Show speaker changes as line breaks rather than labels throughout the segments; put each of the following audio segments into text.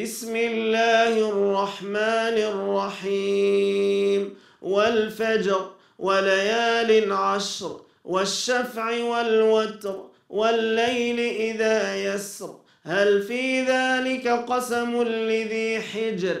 بسم الله الرحمن الرحيم. والفجر وليال عشر والشفع والوتر والليل إذا يسر. هل في ذلك قسم لذي حجر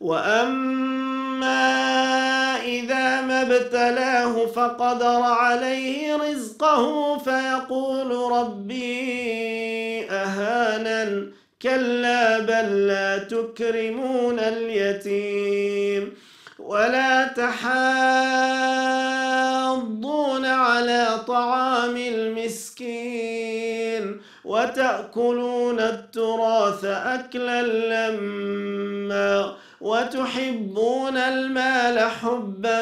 وأما إذا ما ابتلاه فقدر عليه رزقه فيقول ربي أهانا كلا بل لا تكرمون اليتيم ولا تحاضون على طعام المسكين وتأكلون التراث أكلا لما وتحبون المال حبا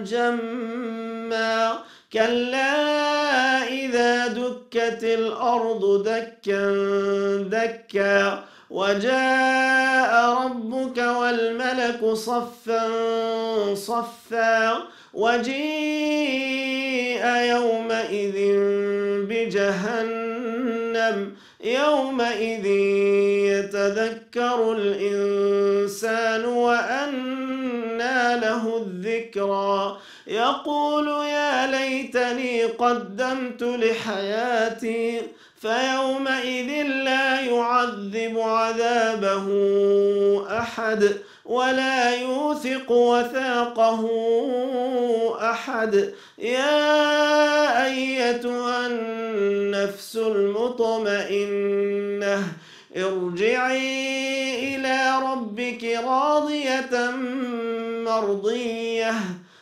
جما كلا إذا دكت الأرض دكا دكا وجاء ربك والملك صفا صفا وجيء يومئذ بجهنم يومئذ يتذكر الإنسان وأنى له الذكرى يقول يا ليتني قدمت لحياتي فيومئذ لا يعذب عذابه أحد ولا يوثق وثاقه أحد. يا أيتها النفس المطمئنة ارجعي إلى ربك راضية مرضية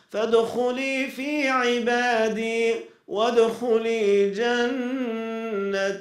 فادخلي في عبادي وادخلي جنتي.